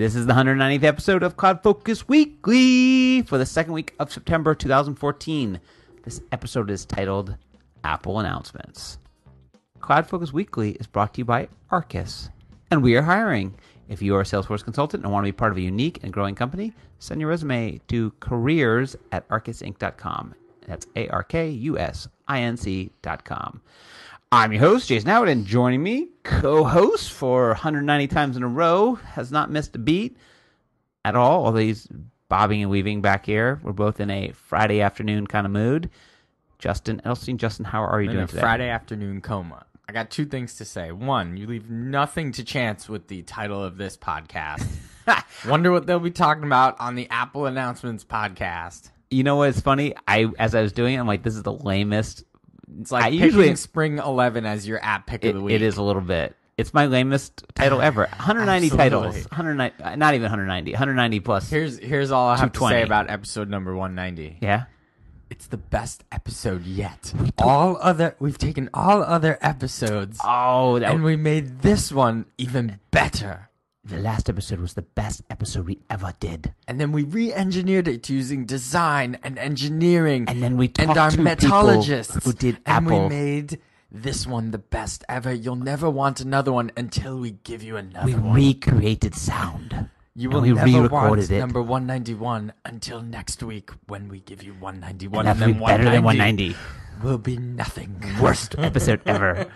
This is the 190th episode of Cloud Focus Weekly for the second week of September 2014. This episode is titled Apple Announcements. Cloud Focus Weekly is brought to you by Arkus, and we are hiring. If you are a Salesforce consultant and want to be part of a unique and growing company, send your resume to careers at arkusinc.com. That's A R K U S I N C.com. I'm your host, Jason Howard, and joining me, co host for 190 times in a row, has not missed a beat at all, although he's bobbing and weaving back here. We're both in a Friday afternoon kind of mood. Justin Elstein, Justin, how are you in doing a today? Friday afternoon coma. I got two things to say. One, you leave nothing to chance with the title of this podcast. Wonder what they'll be talking about on the Apple announcements podcast. You know what's funny? I as I was doing it, I'm like, this is the lamest. It's like I picking usually- Spring Eleven as your app pick It, of the week. it is a little bit. It's my lamest title ever. 190 titles. Absolutely. 190, uh, not even 190. 190 plus. Here's here's all I have to say about episode number 190. yeah. It's the best episode yet. All other we've taken all other episodes Oh, that and we made this one even better. The last episode was the best episode we ever did. And then we re-engineered it using design and engineering. And then we and talked our to metallurgists who did and Apple. we made this one the best ever. You'll never want another one until we give you another We one. recreated sound. You and will we never want it. number 191 until next week when we give you 191. And that'll be better than 190. Will be nothing. Worst episode ever.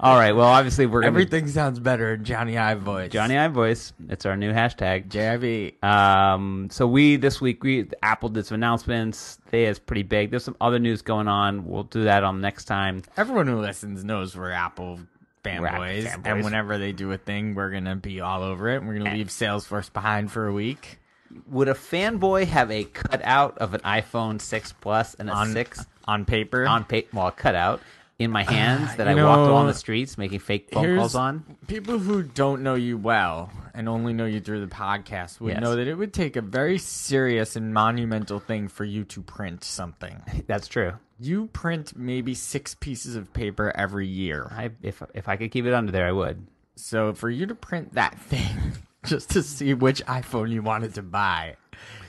All right. Well, obviously we're gonna Everything sounds better in Jony Ive voice. Jony Ive voice. It's our new hashtag. JIV. Um, so we this week we Apple did some announcements. They is pretty big. There's some other news going on. We'll do that on next time. Everyone who listens knows we're Apple fanboys. and whenever they do a thing, we're gonna be all over it. We're gonna leave Salesforce behind for a week. Would a fanboy have a cutout of an iPhone 6 Plus and a on 6 on paper. on paper, well, a cutout in my ah, hands that I you walked know, along the streets making fake phone calls on? people who don't know you well and only know you through the podcast would Yes. know that it would take a very serious and monumental thing for you to print something. That's true. You print maybe six pieces of paper every year. I if if I could keep it under there, I would. So for you to print that thing just to see which iPhone you wanted to buy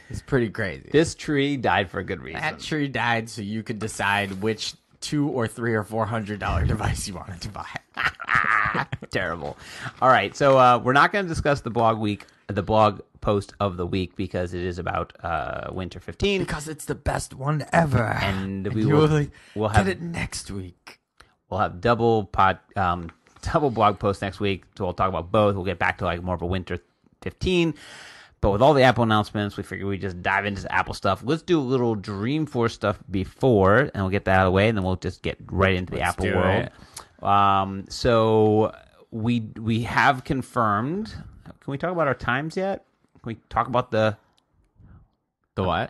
is pretty crazy. This tree died for a good reason. That tree died so you could decide which two or three or four hundred dollar device you wanted to buy. Terrible. All right, so uh, we're not going to discuss the blog week, the blog post of the week because it is about uh, Winter 15. Because it's the best one ever. And we will- will we'll get have- it next week. We'll have double pod, um, double blog post next week. So we'll talk about both. We'll get back to like more of a Winter 15. But with all the Apple announcements, we figured we just dive into the Apple stuff. Let's do a little Dreamforce stuff before, and we'll get that out of the way, and then we'll just get right into the Let's Apple world. Um, so we we have confirmed. Can we talk about our times yet? Can we talk about the The what?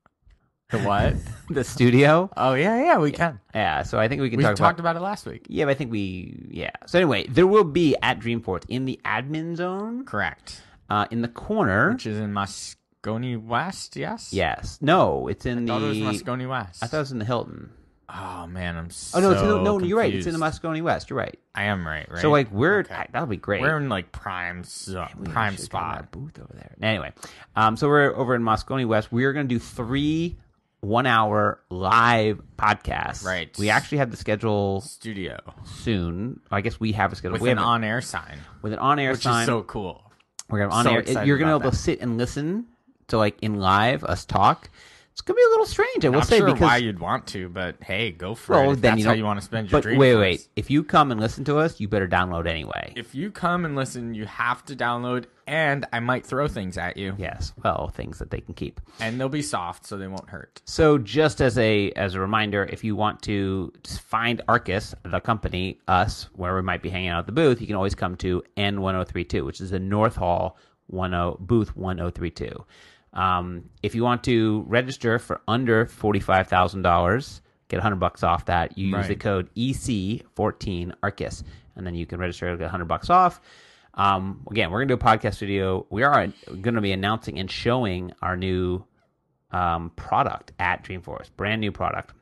the what? the studio? Oh yeah, yeah, we can. Yeah. So I think we can We talk talked about. about it last week. Yeah, but I think we yeah. So anyway, there will be at Dreamforce in the admin zone, Correct. Uh, in the corner. Which is in Moscone West, yes? yes. No, it's in I thought it the. was Moscone West. I thought it was in the Hilton. oh man, I'm so Oh no, it's in the, no, you're right. It's in the confused. Moscone West. You're right. I am right, right? So like we're Okay. that'll be great. we're in like prime We prime spot. booth over there. Anyway, um, so we're over in Moscone West. We are going to do three one-hour live podcasts. Right. We actually have the schedule Studio soon. I guess we have a schedule with we an on-air sign, with an on-air which sign. is so cool. We're gonna on so air. You're gonna be able to sit and listen to like in live us talk. It's gonna be a little strange. I will Not say sure because why you'd want to, but hey, go for well, it. If then that's you how you want to spend your But wait, wait. If you come and listen to us, you better download anyway. If you come and listen, you have to download, and I might throw things at you, yes. Well, things that they can keep. and they'll be soft, so they won't hurt. So just as a as a reminder, if you want to find Arkus, the company, us, where we might be hanging out at the booth, you can always come to N1032, which is the North Hall 10 booth 1032. Um, if you want to register for under forty five thousand dollars, get hundred bucks off that. You use the code EC14 Arkus, and then you can register and get hundred bucks off. Um, again, we're gonna do a podcast video. We are going to be announcing and showing our new um, product at Dreamforce, brand new product,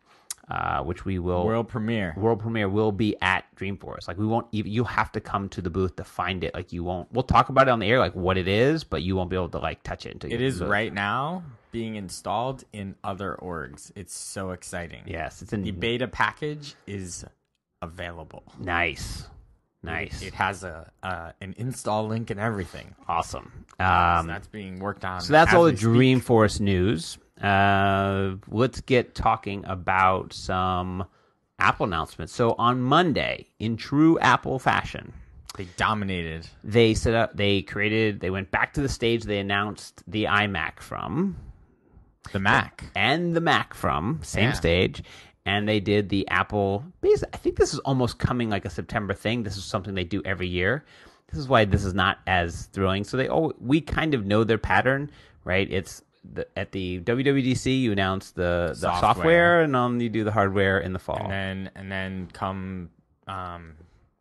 uh, which we will World premiere. world premiere will be at Dreamforce. Like we won't even. You have to come to the booth to find it. Like you won't. We'll talk about it on the air, like what it is, but you won't be able to like touch it until It is right now being installed in other orgs. It's so exciting. Yes, it's in The beta package is available. nice, nice, It has a uh, an install link and everything. awesome. So Um, that's being worked on. So that's all the speak. Dreamforce news. Uh, let's get talking about some Apple announcements. So on Monday, in true Apple fashion, They dominated. they set up, they created, they went back to the stage they announced the iMac from The Mac. and the Mac from same Yeah. stage, and they did the Apple. I think this is almost coming like a September thing. This is something they do every year. This is why this is not as thrilling. So they all we kind of know their pattern, right? It's the, at the WWDC you announce the the software, Software. and then you do the hardware in the fall. And then and then come um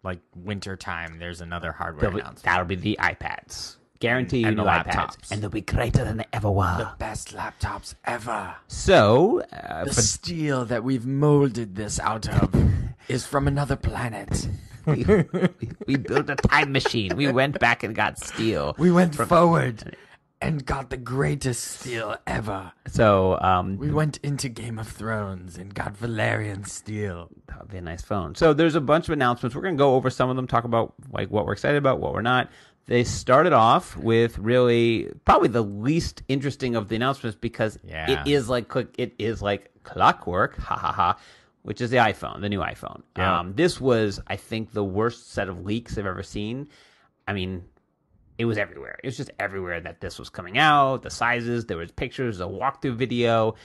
like winter time, there's another hardware be- announcement. that'll be the iPads. Guarantee you And new iPads, laptops. and they'll be greater than they ever were. The best laptops ever. so, uh, The for steel that we've molded this out of is from another planet. we, we, we built a time machine. We went back and got steel. We went forward and got the greatest steel ever. So um, We went into Game of Thrones and got Valyrian steel. that would be a nice phone. So there's a bunch of announcements. We're gonna go over some of them, talk about like what we're excited about, what we're not. They started off with really probably the least interesting of the announcements because Yeah. it is like it is like clockwork, ha ha ha, which is the iPhone, the new iPhone. Yeah. Um, this was, I think, the worst set of leaks I've ever seen. I mean, it was everywhere. It was just everywhere that this was coming out. The sizes, there was pictures, a walkthrough video.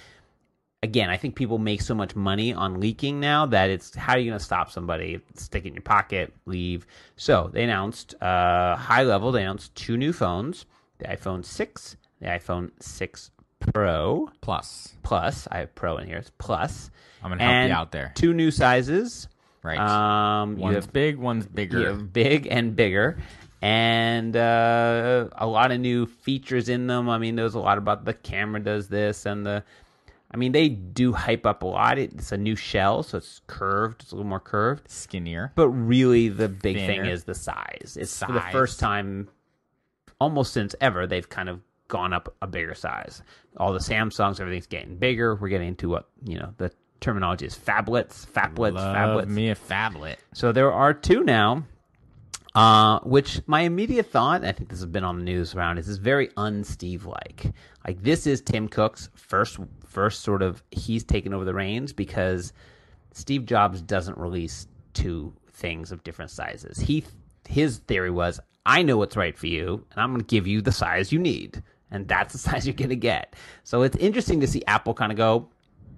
Again, I think people make so much money on leaking now that it's how are you going to stop somebody? Stick it in your pocket, leave. So they announced uh, high level. They announced two new phones: the iPhone six, the iPhone six Pro Plus. Plus. I have Pro in here. It's Plus. I'm gonna help And you out there. Two new sizes. Right. Um, one's have big, one's bigger. big and bigger, and uh, a lot of new features in them. I mean, there's a lot about the camera does this and the. I mean, they do hype up a lot. It's a new shell, so it's curved. It's a little more curved. Skinnier. But really, the big thing is the size. It's for the first time, almost since ever, they've kind of gone up a bigger size. All the Samsungs, everything's getting bigger. We're getting into what you know the terminology is phablets, phablets, Love phablets. me a phablet. So there are two now, uh, which my immediate thought, and I think this has been on the news around, is is very un-Steve like. Like this is Tim Cook's first first sort of he's taken over the reins because Steve Jobs doesn't release two things of different sizes. He his theory was, I know what's right for you, and I'm going to give you the size you need, and that's the size you're going to get. So it's interesting to see Apple kind of go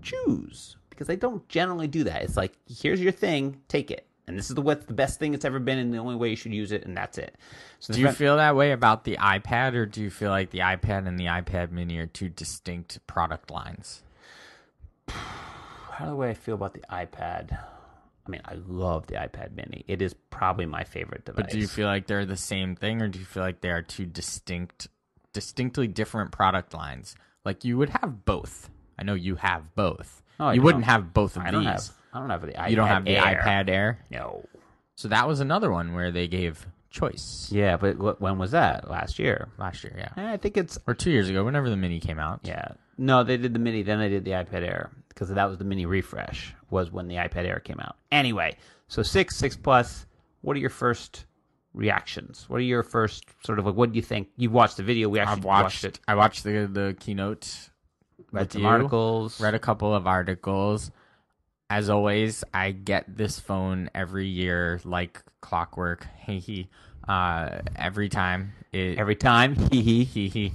choose because they don't generally do that. It's like here's your thing, take it, and this is the what's the best thing it's ever been, and the only way you should use it, and that's it. So Do you feel that way about the iPad, or do you feel like the iPad and the iPad Mini are two distinct product lines? how the way I feel about the iPad? I mean, I love the iPad Mini. It is probably my favorite device. But do you feel like they're the same thing, or do you feel like they are two distinct, distinctly different product lines? Like you would have both. I know you have both. I you wouldn't have both of I these. I don't have the iPad. you don't have the Air. iPad Air. No. So that was another one where they gave choice Yeah, but wh- when was that? Last year. last year, yeah, Eh, I think it's or two years ago, whenever the Mini came out. yeah. No, they did the mini, then they did the iPad Air because that was the mini refresh. Was when the iPad Air came out. Anyway, so six, six plus. What are your first reactions? What are your first sort of like? What do you think? You watched the video. We actually I've watched, it. I watched the the keynote. Read some you, articles. Read a couple of articles. As always, I get this phone every year like clockwork. Hey he. Uh, every time it every time. Hee hee. he he.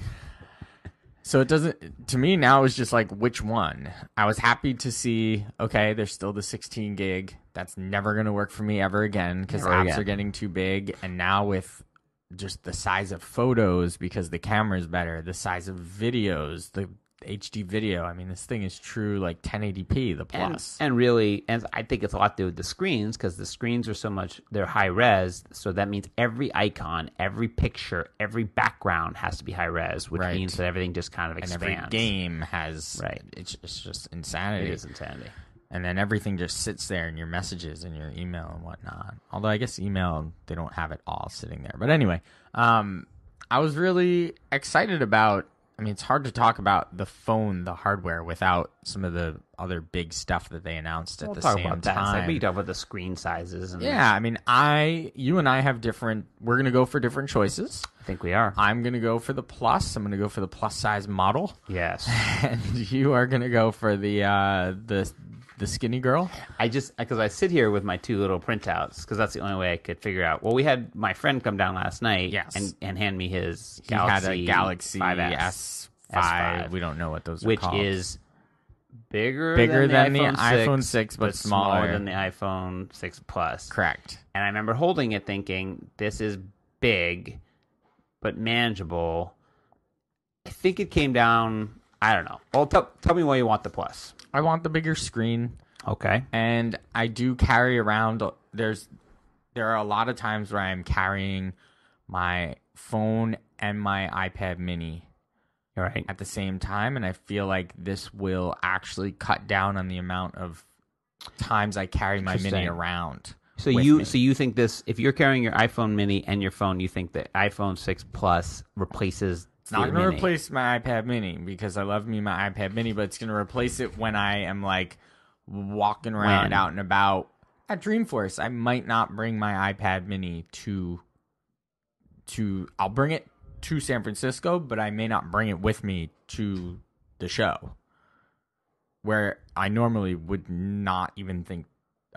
So it doesn't to me now it's just like which one. I was happy to see okay, there's still the 16 gig. That's never going to work for me ever again cuz apps again. are getting too big and now with just the size of photos because the camera is better, the size of videos, the HD video. I mean, this thing is true like 1080p, the And, plus. and really, and I think it's a lot to do with the screens because the screens are so much they're high res. So that means every icon, every picture, every background has to be high res, which Right. means that everything just kind of expands. and every game has Right. It's, it's just insanity. is insanity. and then everything just sits there in your messages and your email and whatnot. Although I guess email they don't have it all sitting there. But anyway, um, I was really excited about. I mean, it's hard to talk about the phone, the hardware, without some of the other big stuff that they announced at We'll the talk same about that. Time. Like we talk about the screen sizes. And yeah, I mean, I, you and I have different. We're gonna go for different choices. I think we are. I'm gonna go for the plus. I'm gonna go for the plus size model, Yes. and you are gonna go for the uh, the the skinny girl. I just because I sit here with my two little printouts because that's the only way I could figure out. Well, we had my friend come down last night, Yes. and and hand me his He Galaxy had a Galaxy 5S, S5. S5. We don't know what those are which called. is bigger Bigger than, than the the iPhone, iPhone 6, 6, but smaller smaller. than the iPhone 6 Plus. correct. And I remember holding it, thinking this is big, but manageable. I think it came down. I don't know. Well, tell tell me why you want the Plus. I want the bigger screen. Okay. and I do carry around. There's there are a lot of times where I'm carrying my phone and my iPad Mini You're right. at the same time, and I feel like this will actually cut down on the amount of times I carry my Mini around. So you me. so you think this if you're carrying your iPhone mini and your phone, you think that iPhone 6 Plus replaces It's not going to mini. replace my iPad Mini because I love me my iPad Mini, but it's going to replace it when I am like walking around When? out and about at Dreamforce. I might not bring my iPad Mini to to I'll bring it to San Francisco, but I may not bring it with me to the show. Where I normally would not even think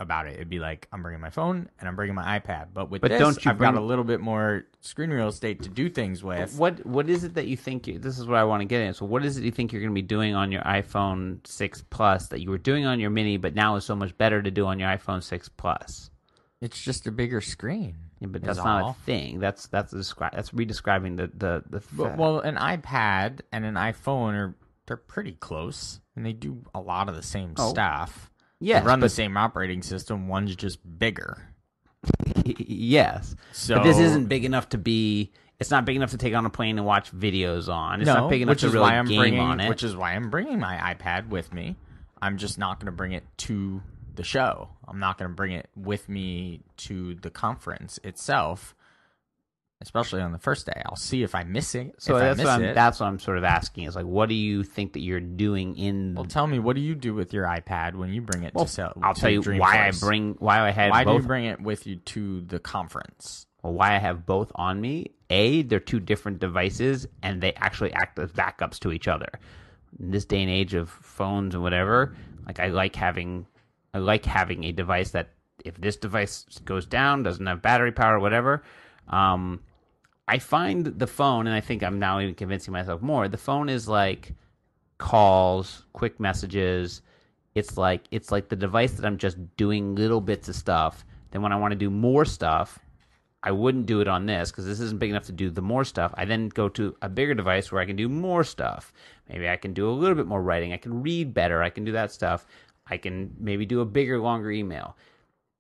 about it. It'd be like I'm bringing my phone and I'm bringing my iPad. But with But this, don't you I've got a little bit more screen real estate to do things with. What what is it that you think you, this is what I want to get in. So what is it you think you're going to be doing on your iPhone 6 Plus that you were doing on your mini but now is so much better to do on your iPhone 6 Plus? It's just a bigger screen. Yeah, but that's not all. a thing. That's that's descri- that's redescribing the the the But, well, an iPad and an iPhone are they're pretty close, and they do a lot of the same Oh. stuff. Yes, they run the same operating system. One's just bigger. yes. So but this isn't big enough to be. It's not big enough to take on a plane and watch videos on. It's no, not big enough which to is really why I'm game bringing, on it. Which is why I'm bringing my iPad with me. I'm just not going to bring it to the show. I'm not going to bring it with me to the conference itself. Especially on the first day, I'll see if I miss it. so that's miss what I'm. it, That's what I'm sort of asking. Is like, what do you think that you're doing in? well, tell me, what do you do with your iPad when you bring it Well, to sell? I'll to tell you why I bring why I had Why do you bring it with you to the conference? well, why I have both on me. A, they're two different devices, and they actually act as backups to each other. In this day and age of phones and whatever, like I like having, I like having a device that if this device goes down, doesn't have battery power, whatever. Um, I find the phone, and I think I'm now even convincing myself more. The phone is like calls, quick messages. It's like it's like the device that I'm just doing little bits of stuff. Then when I want to do more stuff, I wouldn't do it on this because this isn't big enough to do the more stuff. I then go to a bigger device where I can do more stuff. Maybe I can do a little bit more writing. I can read better. I can do that stuff. I can maybe do a bigger, longer email.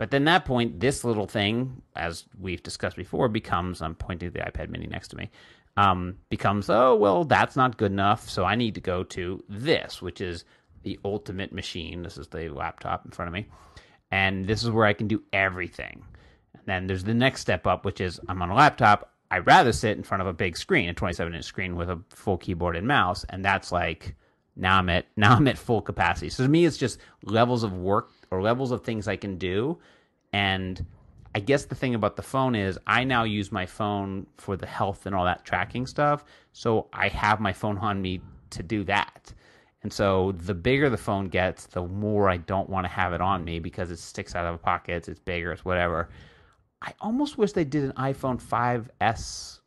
But then that point, this little thing, as we've discussed before, becomes I'm pointing to the iPad mini next to me, um, becomes, oh, well, that's not good enough. So I need to go to this, which is the ultimate machine. This is the laptop in front of me. And this is where I can do everything. And then there's the next step up, which is I'm on a laptop. I'd rather sit in front of a big screen, a 27 inch screen with a full keyboard and mouse. And that's like, now I'm at now I'm at full capacity. So to me, it's just levels of work or levels of things I can do. And I guess the thing about the phone is I now use my phone for the health and all that tracking stuff. So I have my phone on me to do that. And so the bigger the phone gets, the more I don't want to have it on me because it sticks out of pockets, it's bigger, it's whatever. I almost wish they did an iPhone 5S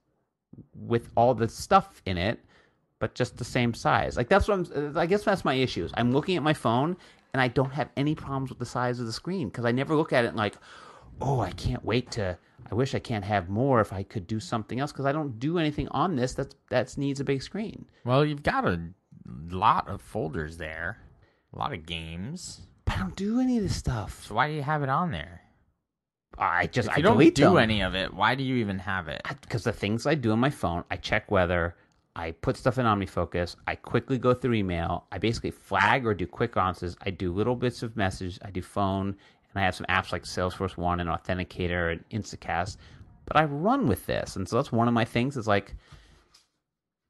with all the stuff in it, but just the same size. Like that's what I'm. Uh, I guess that's my issue. is I'm looking at my phone and I don't have any problems with the size of the screen because I never look at it and like, oh, I can't wait to. I wish I can't have more if I could do something else because I don't do anything on this that's that needs a big screen. Well, you've got a lot of folders there, a lot of games. But I don't do any of this stuff. So why do you have it on there? I just If I don't do them. any of it, why do you even have it? because the things I do on my phone, I check whether I put stuff in OmniFocus. I quickly go through email. I basically flag or do quick answers. I do little bits of message. I do phone, and I have some apps like Salesforce One and Authenticator and Instacast. But I run with this, and so that's one of my things. Is like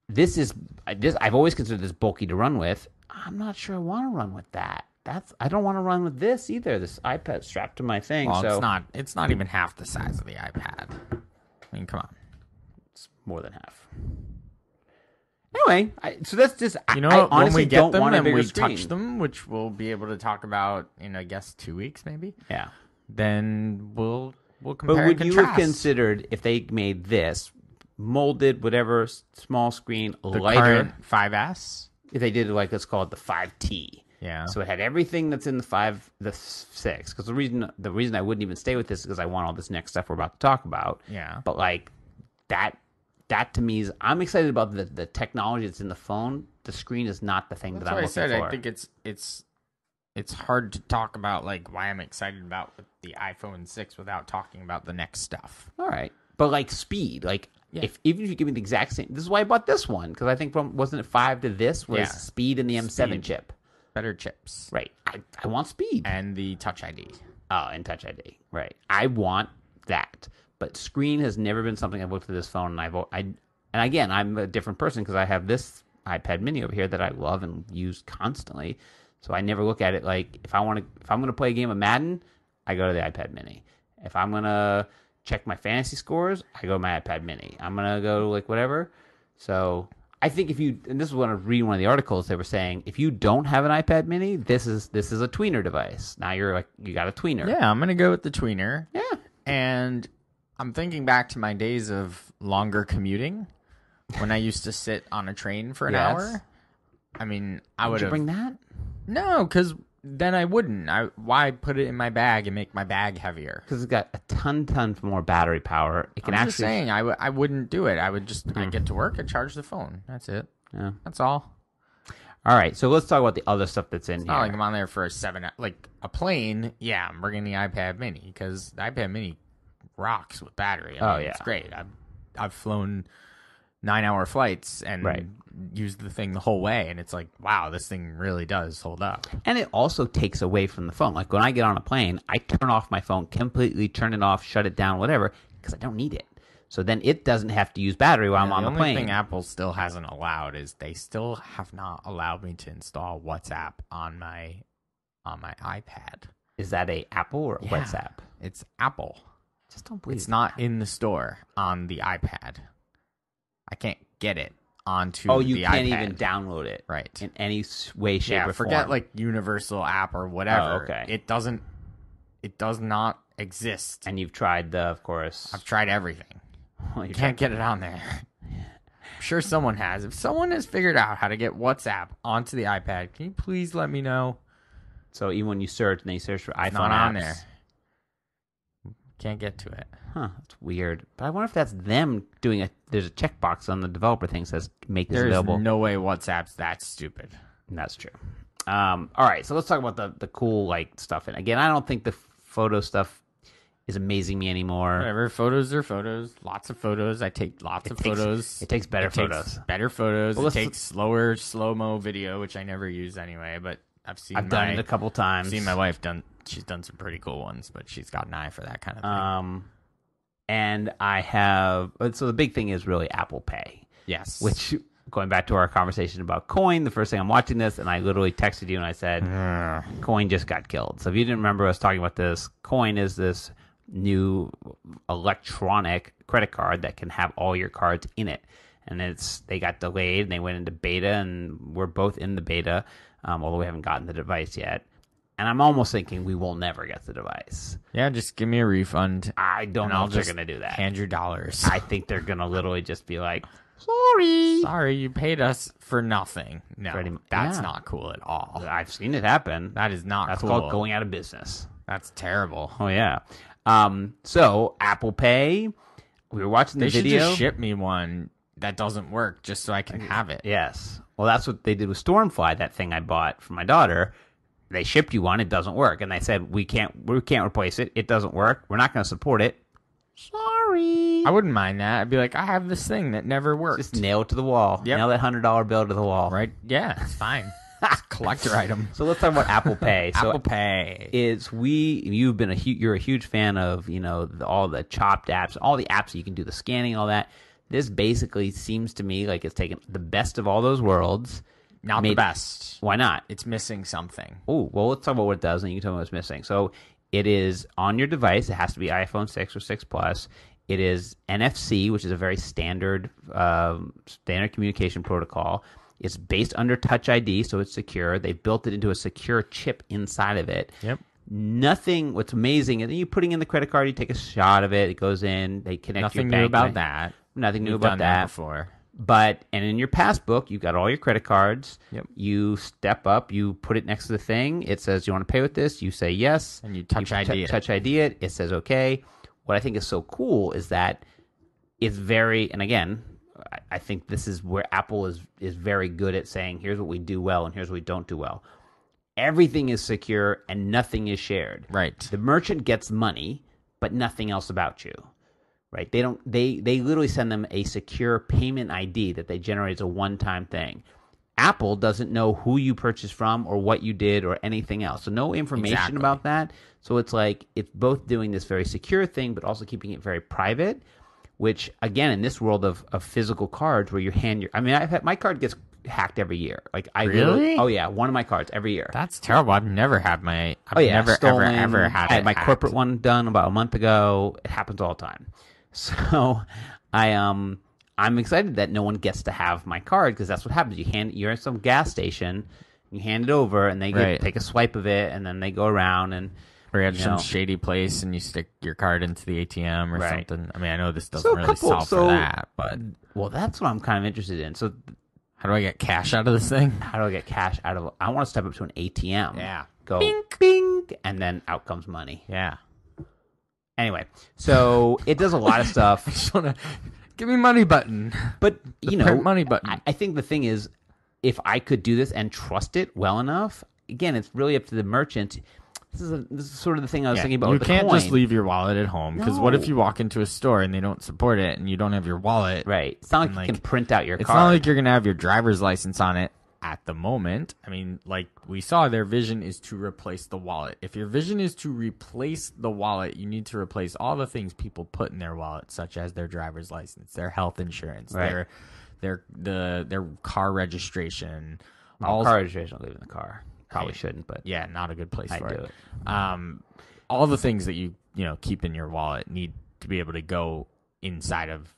this is this. I've always considered this bulky to run with. I'm not sure I want to run with that. That's I don't want to run with this either. This iPad strapped to my thing. Well, so it's not. It's not even half the size of the iPad. I mean, come on. it's more than half. Anyway, I, so that's just You know, I what? when we get don't them and we screen. touch them, which we'll be able to talk about in, I guess, two weeks maybe. Yeah. Then we'll we'll compare. But would you have considered if they made this molded, whatever, small screen, the lighter? current 5S? If they did like let's call it the five T. Yeah. So it had everything that's in the five, the six. Because the reason the reason I wouldn't even stay with this is because I want all this next stuff we're about to talk about. Yeah. But like that, that to me is I'm excited about the the technology that's in the phone. The screen is not the thing That's that I'm what I said. for. I think it's it's it's hard to talk about like why I'm excited about the iPhone six without talking about the next stuff. All right, but like speed, like Yeah. if even if you give me the exact same, this is why I bought this one because I think from wasn't it five to this was Yeah. speed in the M7 chip. Better chips Right, I, I want speed. and the Touch ID. Oh, and Touch ID. Right, I want that. But screen has never been something I've looked at this phone and I've I and again I'm a different person because I have this iPad Mini over here that I love and use constantly. So I never look at it like if I want to if I'm going to play a game of Madden, I go to the iPad Mini. If I'm going to check my fantasy scores, I go to my iPad Mini. I'm going to go like whatever. So I think if you and this is when I read one of the articles they were saying if you don't have an iPad Mini, this is this is a tweener device. Now you're like you got a tweener. Yeah, I'm gonna go with the tweener. Yeah. And I'm thinking back to my days of longer commuting when I used to sit on a train for an Yes. hour. I mean, I Would would you have bring that? no, because then I wouldn't. I why put it in my bag and make my bag heavier? Because it's got a ton, ton more battery power. It can I'm actually. just saying, I w- I wouldn't do it. I would just I hmm. get to work, and charge the phone. That's it. Yeah. That's all. All right, so let's talk about the other stuff that's in here. not like I'm on there for a seven, like a plane. Yeah, I'm bringing the iPad Mini because the iPad Mini rocks with battery. I Oh, mean, yeah. it's great. I've I've flown nine hour flights and Right. used the thing the whole way, and it's like, wow, this thing really does hold up. and it also takes away from the phone. Like when I get on a plane, I turn off my phone completely, turn it off, shut it down, whatever, because I don't need it. So then it doesn't have to use battery while I'm the on the only plane. thing Apple still hasn't allowed is they still have not allowed me to install WhatsApp on my on my iPad. Is that a Apple or a Yeah. WhatsApp? It's Apple. Just don't believe It's not in the store on the iPad. I can't get it onto Oh, you the can't iPad. even download it, Right. In any way, shape, yeah, or forget form. like Universal app or whatever. Oh, okay. It doesn't it does not exist. And you've tried the, of course. I've tried everything. well, you Can't get it on there. I'm sure someone has. If someone has figured out how to get WhatsApp onto the iPad, can you please let me know? So even when you search, and then you search for iPhone It's not on there. Can't get to it. Huh, that's weird. But I wonder if that's them doing a. There's a checkbox on the developer thing that says make this There's available. no way WhatsApp's that stupid. That's true. Um, all right, so let's talk about the the cool like stuff. And again, I don't think the photo stuff is amazing me anymore. Whatever. Photos are photos. Lots of photos. I take lots of takes- photos. It takes better It takes photos. better photos. Well, it let's- takes slower slow mo video, which I never use anyway. But I've seen I've done it a couple times. I've seen my wife done. She's done some pretty cool ones, but she's got an eye for that kind of thing. Um, and I have so the big thing is really Apple Pay, yes. which going back to our conversation about Coin, the first thing I'm watching this, and I literally texted you and I said, Coin just got killed. So if you didn't remember us talking about this, Coin is this new electronic credit card that can have all your cards in it. And it's they got delayed and they went into beta and we're both in the beta, um, although we haven't gotten the device yet. And I'm almost thinking we will never get the device. yeah, just give me a refund. I don't know I'll if they're gonna do that. Hand your dollars. I think they're gonna literally just be like, "Sorry." Sorry, you paid us for nothing. No, Pretty that's yeah. not cool at all. I've seen it happen. That is not That's cool. called going out of business. That's terrible. Oh yeah. Um. So Apple Pay. We were watching the They should video. just ship me one that doesn't work just so I can have it. yes. Well, that's what they did with Stormfly. That thing I bought for my daughter. They shipped you one. It doesn't work, and they said we can't. We can't replace it. It doesn't work. We're not going to support it. Sorry. I wouldn't mind that. I'd be like, I have this thing that never worked. Just nail it to the wall. Yep. Nail that hundred dollar bill to the wall. right? Yeah, it's fine. It's collector item. So let's talk about Apple Pay. So Apple Pay. is we you've been a hu- you're a huge fan of you know the, all the chopped apps all the apps that you can do the scanning and all that this basically seems to me like it's taken the best of all those worlds. Not the best. why not? It's missing something. oh well let's talk about what it does and you can tell me what's missing. So it is on your device. It has to be iphone 6 or 6 plus. It is nfc which is a very standard um, standard communication protocol. It's based under touch id so it's secure. They've built it into a secure chip inside of it. Yep. nothing what's amazing is you putting in the credit card you take a shot of it it goes in they connect Nothing your new about that. Nothing new We've about that, before. but and in your passbook you've got all your credit cards. Yep. you step up you put it next to the thing. It says you want to pay with this? You say yes. And you touch tu- ID it. touch id it. It says okay. What i think is so cool is that it's very and again I- i think this is where apple is is very good at saying here's what we do well and here's what we don't do well. Everything is secure and nothing is shared. Right. the merchant gets money but nothing else about you right they don't they they literally send them a secure payment id that they generate as a one-time thing apple doesn't know who you purchased from or what you did or anything else so no information Exactly. about that so it's like it's both doing this very secure thing but also keeping it very private which again in this world of, of physical cards where you hand your i mean i've had my card gets hacked every year like i Really? oh yeah one of my cards every year That's terrible. I've never had my. I've Oh yeah, never stolen. ever ever had I it my corporate one done about a month ago. It happens all the time. So I um I'm excited that no one gets to have my card because that's what happens. You hand you're at some gas station, you hand it over, and they get, Right. take a swipe of it, and then they go around and Or you're at some know. shady place and you stick your card into the ATM or Right. something. I mean, I know this doesn't So really couple- solve so- for that, but well, that's what I'm kind of interested in. So how do I get cash out of this thing? how do I get cash out of? I want to step up to an ATM. Yeah. Go bing bing, and then out comes money. Yeah. Anyway, so it does a lot of stuff. Just wanna give me money button. But you know, print money button. I, I think the thing is, if I could do this and trust it well enough, again, it's really up to the merchant. This is, a, this is sort of the thing I was thinking about. you with the can't coin. just leave your wallet at home because what if No. you walk into a store and they don't support it and you don't have your wallet? Right. It's not like, And, you like, can print out your It's card. not like you're gonna have your driver's license on it at the moment. I mean, like we saw, their vision is to replace the wallet. If your vision is to replace the wallet, you need to replace all the things people put in their wallet, such as their driver's license, their health insurance, Right. their their the their car registration. Well, all car registration will leave in the car. Probably Right. shouldn't, but yeah, not a good place I for do it. it. Um, all the things that you you know keep in your wallet need to be able to go inside of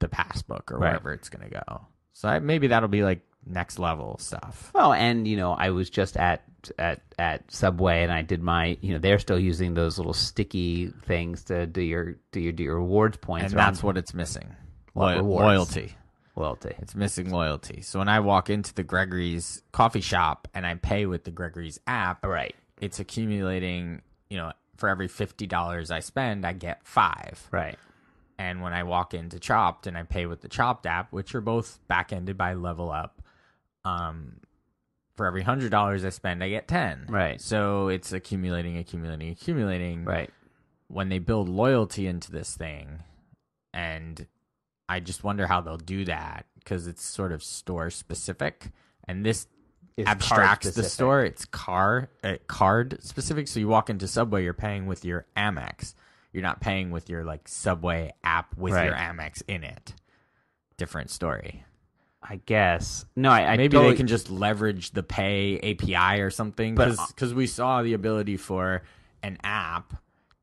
the passbook or Right. wherever it's gonna go. So I, maybe that'll be like next level stuff. Oh, and you know, I was just at at at Subway, and I did my. You know, they're still using those little sticky things to do your do your do your rewards points. and around that's what it's missing. What Loy- rewards? loyalty. loyalty. It's missing loyalty. So when I walk into the Gregory's coffee shop and I pay with the Gregory's app, Right. it's accumulating. You know, for every fifty dollars I spend, I get five. Right. And when I walk into Chopped and I pay with the Chopped app, which are both back ended by Level Up, um, for every hundred dollars I spend, I get ten. Right. So it's accumulating, accumulating, accumulating. Right. When they build loyalty into this thing, and I just wonder how they'll do that because it's sort of store specific, and this It's abstracts the store. It's car uh, card specific. So you walk into Subway, you're paying with your Amex. You're not paying with your like Subway app with your Amex in it. Different story. I guess. No, I, I Maybe totally- they can just leverage the Pay API or something because uh, we saw the ability for an app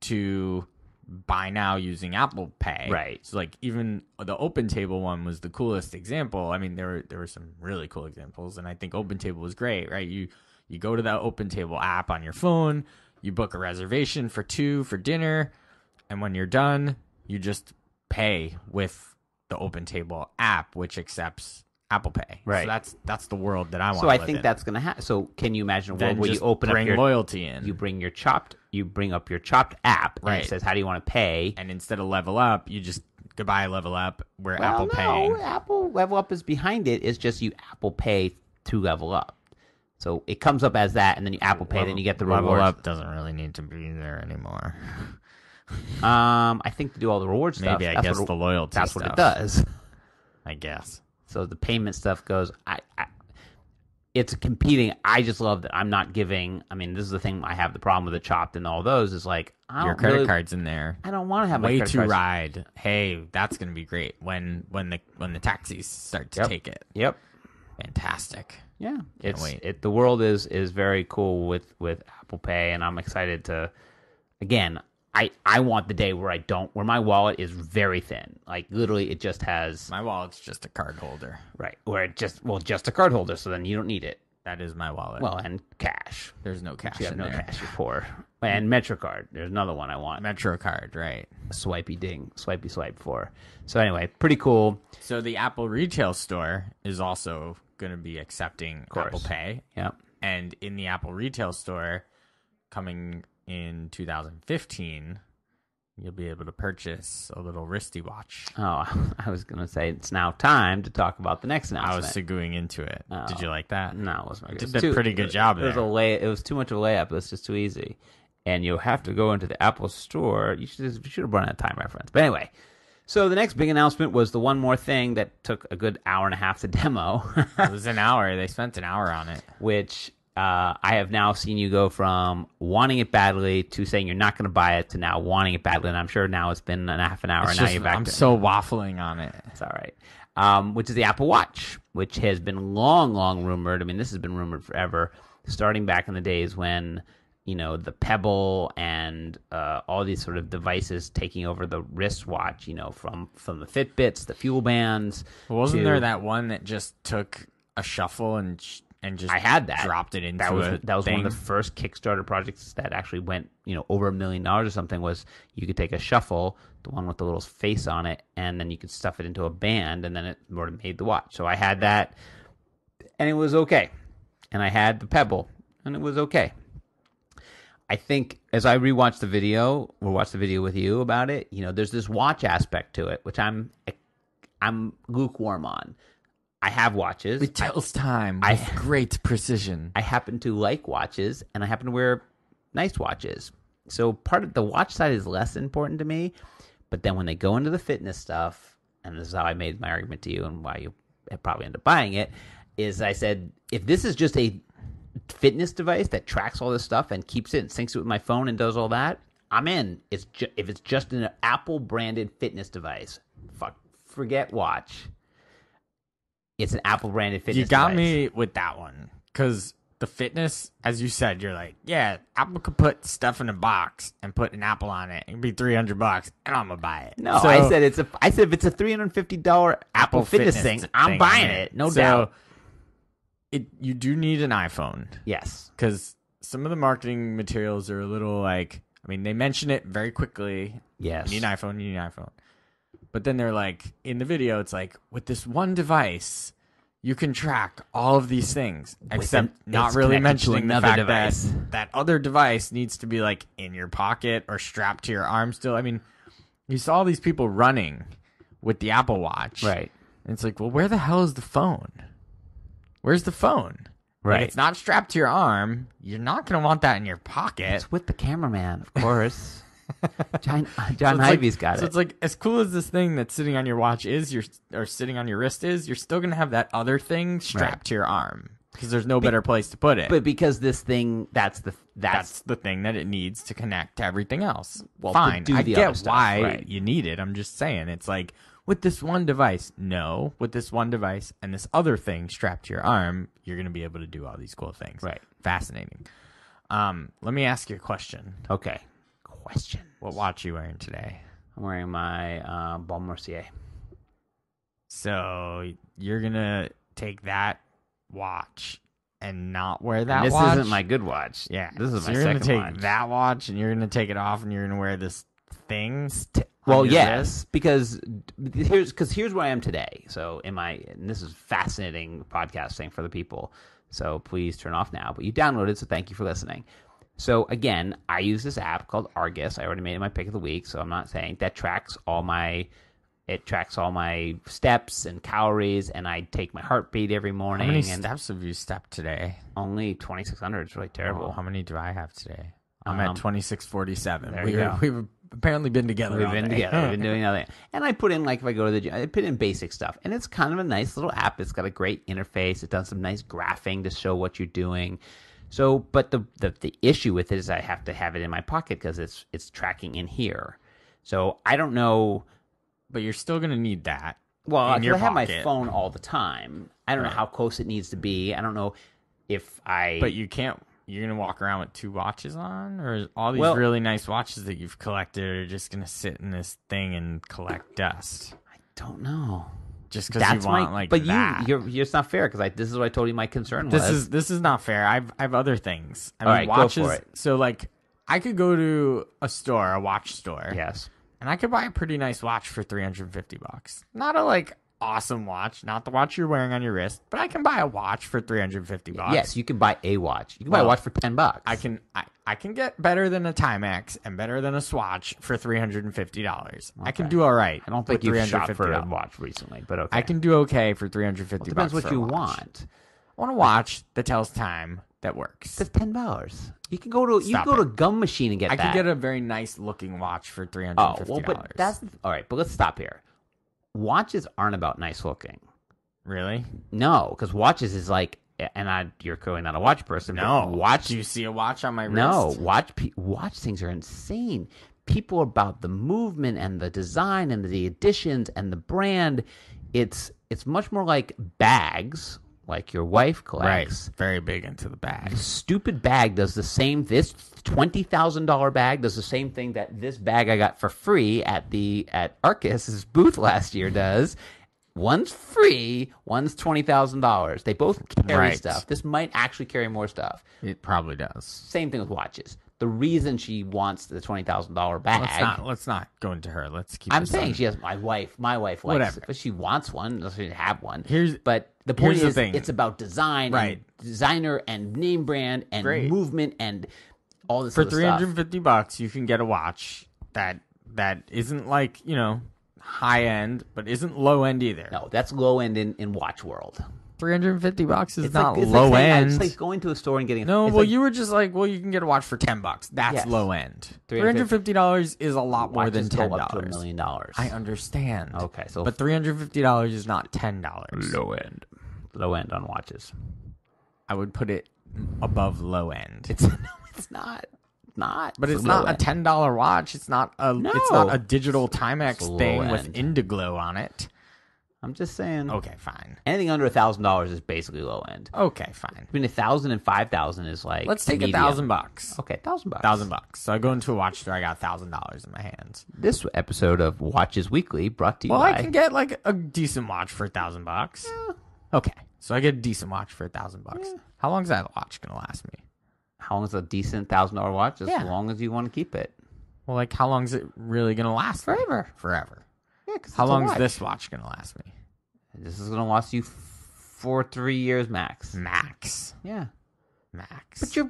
to buy now using Apple Pay. Right. So like even the Open Table one was the coolest example. I mean there were there were some really cool examples and I think Open Table was great, right? You you go to that Open Table app on your phone, you book a reservation for two for dinner, and when you're done, you just pay with the Open Table app which accepts Apple Pay. Right. So that's that's the world that I want. So I think that's gonna happen. So can you imagine a world then where you open bring up your loyalty in. you bring your chopped you bring up your chopped app and Right. it says how do you want to pay? and instead of level up, you just goodbye level up. We're Well, Apple no, paying. Apple Level Up is behind it. It's just you Apple Pay to level up. So it comes up as that, and then you Apple Pay, then you get the level rewards. up doesn't really need to be there anymore. Um, I think to do all the reward stuff. Maybe I guess what, the loyalty that's stuff. what it does. I guess. So the payment stuff goes. I, I it's competing. I just love that I'm not giving. I mean, this is the thing I have the problem with the chopped and all those is like I Your credit really- card's in there. I don't want to have my Way to cards. ride. Hey, that's gonna be great when when the when the taxis start to Yep. take it. Yep. Fantastic. Yeah, it's wait. it. The world is is very cool with with Apple Pay, and I'm excited to. Again, I I want the day where I don't where my wallet is very thin, like literally it just has My wallet's just a card holder. right where it just well just a card holder, so then you don't need it. That is my wallet. Well, and cash. there's no cash You have no there. cash. You're poor. And MetroCard. There's another one I want. MetroCard, right? Swipey ding, swipey swipe for. So anyway, pretty cool. So the Apple retail store is also going to be accepting. Apple Pay, Yep. and in the Apple retail store coming in 2015, you'll be able to purchase a little wristy watch. Oh, I was gonna say it's now time to talk about the next announcement. I was seguing into it. Oh. Did you like that? No, it wasn't. It did was a pretty good job It was a lay. It was too much of a layup. It was just too easy, and you have to go into the Apple Store. You should you should have run a time reference. But anyway, so the next big announcement was the one more thing that took a good hour and a half to demo, It was an hour. They spent an hour on it. which uh, I have now seen you go from wanting it badly to saying you're not going to buy it to now wanting it badly. And I'm sure now it's been a half an hour, It's and now you're back. I'm to, so waffling on it. It's all right. Um, which is the Apple Watch, which has been long, long rumored. I mean, this has been rumored forever, starting back in the days when you know the Pebble and uh, all these sort of devices taking over the wristwatch. You know, from from the Fitbits, the Fuel Bands. Wasn't to- there that one that just took a shuffle and sh- and just I had that. dropped it into that was that was thing? one of the first Kickstarter projects that actually went you know over a million dollars or something. Was you could take a shuffle, the one with the little face on it, and then you could stuff it into a band, and then it sort of made the watch. So I had that, and it was okay. And I had the Pebble, and it was okay. I think as I rewatched the video or watched the video with you about it, you know, there's this watch aspect to it, which I'm I'm lukewarm on. I have watches. It tells time I- with great precision. I happen to like watches and I happen to wear nice watches. So part of the watch side is less important to me. But then when they go into the fitness stuff, and this is how I made my argument to you and why you probably end up buying it, is I said, if this is just a fitness device that tracks all this stuff and keeps it and syncs it with my phone and does all that, I'm in. It's ju- if it's just an Apple branded fitness device, fuck, forget watch. It's an Apple branded fitness. you got device. me with that one because the fitness, as you said, you're like, yeah, Apple could put stuff in a box and put an apple on it. It'd be three hundred bucks, and I'm gonna buy it. No, So- I said it's a. I said if it's a three hundred fifty dollar Apple, Fitness, thing, I'm thing, buying it, no So, doubt. It you do need an iPhone Yes, because some of the marketing materials are a little like. I mean, they mention it very quickly. yes. You need an iPhone. You need an iPhone. But then they're like in the video, it's like with this one device, you can track all of these things, except an- not really mentioning the fact device. that that other device needs to be like in your pocket or strapped to your arm. Still, I mean, you saw these people running with the Apple Watch, right, And it's like, well, where the hell is the phone? Where's the phone? Like, right. it's not strapped to your arm. You're not gonna want that in your pocket. It's with the cameraman, of course. John John So it's like- got so it. it's like as cool as this thing that's sitting on your watch is, your or sitting on your wrist is, you're still gonna have that other thing strapped Right. to your arm because there's no better place to put it. but because this thing, that's the that's, that's the thing that it needs to connect to everything else. Well, Fine, do I the get stuff, why right. you need it. I'm just saying, it's like with this one device. No, with this one device and this other thing strapped to your arm, you're gonna be able to do all these cool things. Right. Fascinating. Um, let me ask you a question. okay. Question. What watch are you wearing today? I'm wearing my uh, Baume Mercier. So you're gonna take that watch and not wear that And this watch? isn't my good watch. yeah. this is so my you're second gonna take watch. that watch and you're gonna take it off and you're gonna wear this thing. Well, yes, wrist? because here's because here's where I am today. So, in my and this is fascinating podcasting for the people. So please turn off now. But you downloaded, so thank you for listening. So again, I use this app called Argus. I already made it my pick of the week, so I'm not saying that tracks all my. It tracks all my steps and calories, and I take my heartbeat every morning. How many and steps have you stepped today? only 2,600. It's really terrible. Oh, how many do I have today? I'm Um, at 2647. there We you go. We've apparently been together. We've been day. together. We've been doing nothing. And I put in like if I go to the gym, I put in basic stuff, and it's kind of a nice little app. It's got a great interface. It does some nice graphing to show what you're doing. So, but the the, the issue with it is I have to have it in my pocket because it's it's tracking in here. So I don't know. but you're still gonna need that. Well, in 'cause your I have my phone all the time. I don't know how close it needs to be. I don't know if I. But you can't. You're gonna walk around with two watches on, or is all these Well- really nice watches that you've collected are just gonna sit in this thing and collect dust? I don't know. Just because you want my. like but that. you, you're, you're. It's not fair because I. This is what I told you. My concern was. This was. is this is not fair. I've I've other things. I All mean, right, go watches. for it. So like, I could go to a store, a watch store, yes. and I could buy a pretty nice watch for three hundred fifty bucks. Not a like awesome watch, not the watch you're wearing on your wrist, but I can buy a watch for three hundred fifty bucks. Yes, you can buy a watch. You can buy a watch for ten bucks. I can I, I can get better than a Timex and better than a Swatch for three hundred and fifty dollars. I can do all right. I don't think you've shot for a watch recently, but okay. I can do okay for three hundred fifty. Depends bucks what for a you want. I want a watch that tells time that works. That's ten dollars. You can go to you can go it. to a gum machine and get I that. could get a very nice looking watch for oh, three hundred oh and fifty well, but that's all right. But let's stop here. Watches aren't about nice looking. really No, because watches is like, and I you're clearly not a watch person. no watch. Do you see a watch on my wrist? No, watch watch things are insane. People are about the movement and the design and the additions and the brand. It's it's much more like bags, like your wife right. collects. Very big into the bag. Stupid bag does the same. This twenty thousand dollar bag does the same thing that this bag I got for free at the at Arkus's booth last year does. One's free, one's twenty thousand dollars. They both carry Right. stuff. This might actually carry more stuff. It probably does. Same thing with watches. The reason she wants the twenty thousand dollar bag. Let's not let's not go into her. Let's keep. I'm saying on- she has my wife. My wife likes Whatever. it, but she wants one. Doesn't she have one? Here's- but the point the is, thing. it's about design, Right. And designer and name brand and Great. movement and all this for three stuff. hundred and fifty bucks. You can get a watch that that isn't like you know high end, but isn't low end either. No, that's low end in, in watch world. Three hundred and fifty bucks is It's not like, it's low like saying- end. It's like going to a store and getting. A, no, well, like you were just like, well, you can get a watch for ten bucks. That's Yes. low end. Three $350 hundred fifty dollars is a lot more than watches go ten up to a dollars. million dollars. I understand. Okay, so but three hundred fifty dollars is not ten dollars. low end, low end on watches. I would put it above low end. It's no, it's not. Not. but it's low not a ten dollar watch. It's not a. No. It's not a digital Timex It's low thing with end. Indiglo on it. I'm just saying. Okay, fine. Anything under a thousand dollars is basically low end. Okay, fine. Between a thousand and five thousand is like. Let's take a thousand bucks. Okay, thousand bucks. Thousand bucks. So I go into a watch store. I got a thousand dollars in my hands. This episode of Watches Weekly brought to you Well, by. I can get like a decent watch for a thousand bucks. Okay, so I get a decent watch for a thousand bucks. How long is that watch gonna last me? How long is a decent thousand dollar watch? As Yeah. long as you want to keep it. Well, like how long is it really gonna last? Forever. Forever. Yeah, 'cause How it's a long is this watch gonna last me? This is gonna last you f- for three years max. Max. Yeah. Max. But you're.